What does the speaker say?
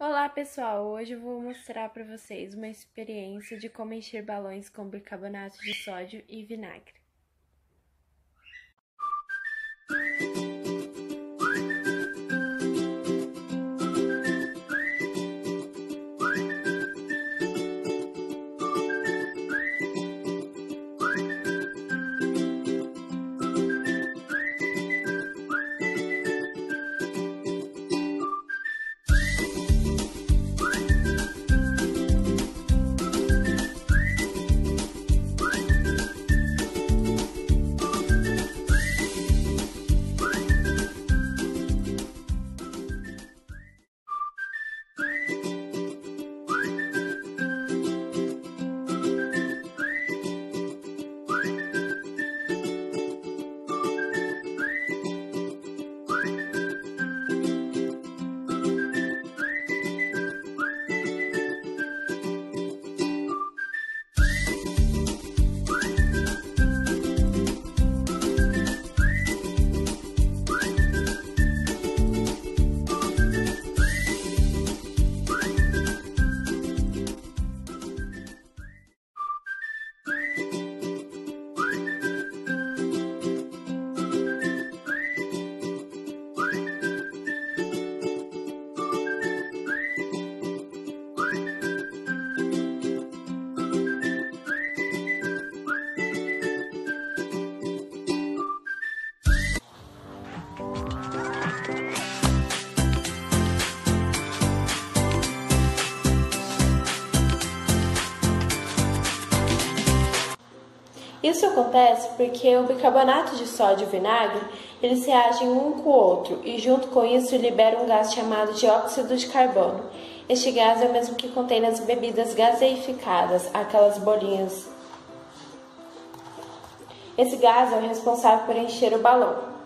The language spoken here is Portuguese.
Olá pessoal, hoje eu vou mostrar para vocês uma experiência de como encher balões com bicarbonato de sódio e vinagre. Isso acontece porque o bicarbonato de sódio e o vinagre eles reagem um com o outro e junto com isso libera um gás chamado dióxido de carbono. Este gás é o mesmo que contém nas bebidas gaseificadas, aquelas bolinhas. Esse gás é o responsável por encher o balão.